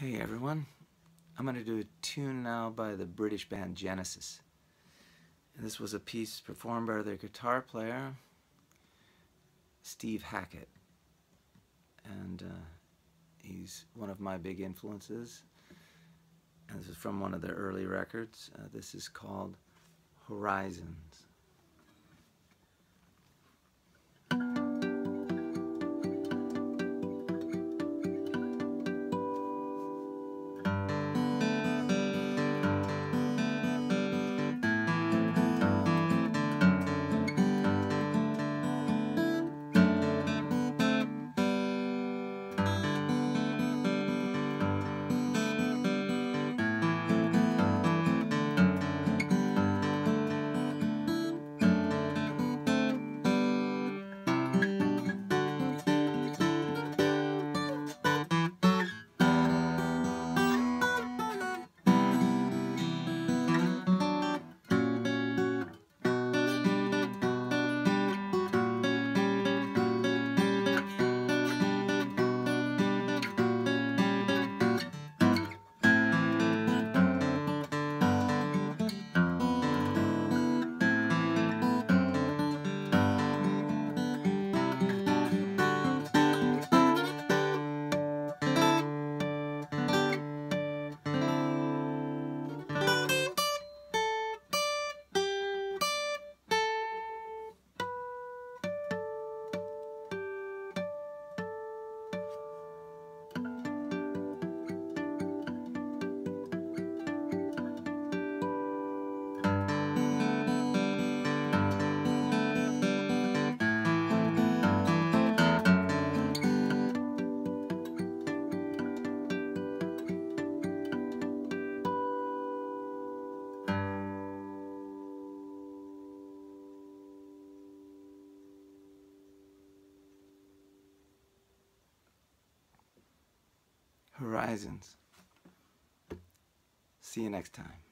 Hey everyone, I'm going to do a tune now by the British band Genesis. And this was a piece performed by their guitar player, Steve Hackett. And uh, he's one of my big influences. And this is from one of their early records. Uh, this is called Horizons. Horizons. See you next time.